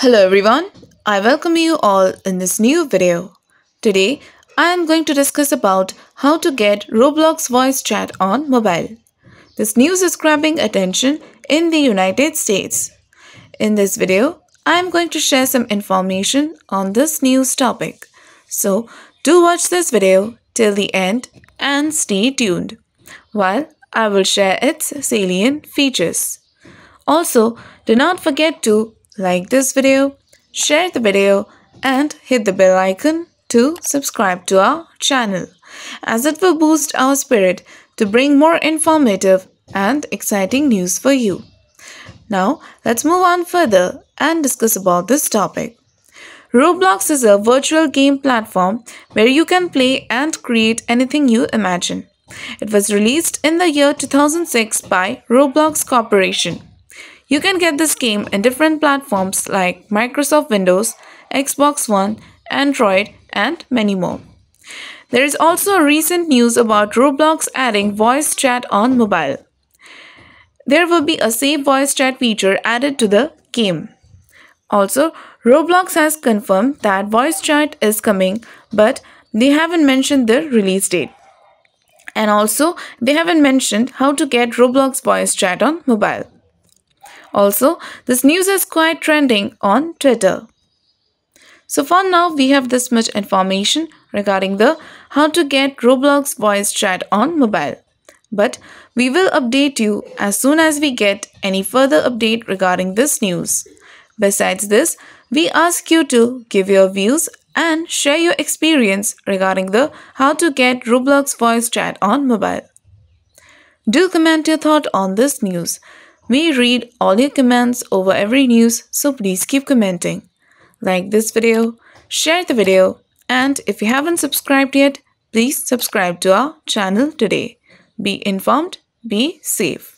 Hello everyone, I welcome you all in this new video. Today, I am going to discuss about how to get Roblox voice chat on mobile. This news is grabbing attention in the United States. In this video, I am going to share some information on this news topic. So, do watch this video till the end and stay tuned while I will share its salient features. Also, do not forget to like this video, share the video and hit the bell icon to subscribe to our channel as it will boost our spirit to bring more informative and exciting news for you. Now, let's move on further and discuss about this topic. Roblox is a virtual game platform where you can play and create anything you imagine. It was released in the year 2006 by Roblox Corporation. You can get this game in different platforms like Microsoft Windows, Xbox One, Android, and many more. There is also recent news about Roblox adding voice chat on mobile. There will be a save voice chat feature added to the game. Also, Roblox has confirmed that voice chat is coming, but they haven't mentioned the release date. And also, they haven't mentioned how to get Roblox voice chat on mobile. Also, this news is quite trending on Twitter. So for now, we have this much information regarding the how to get Roblox voice chat on mobile. But we will update you as soon as we get any further update regarding this news. Besides this, we ask you to give your views and share your experience regarding the how to get Roblox voice chat on mobile. Do comment your thought on this news. We read all your comments over every news, so please keep commenting. Like this video, share the video, and if you haven't subscribed yet, please subscribe to our channel today. Be informed, be safe.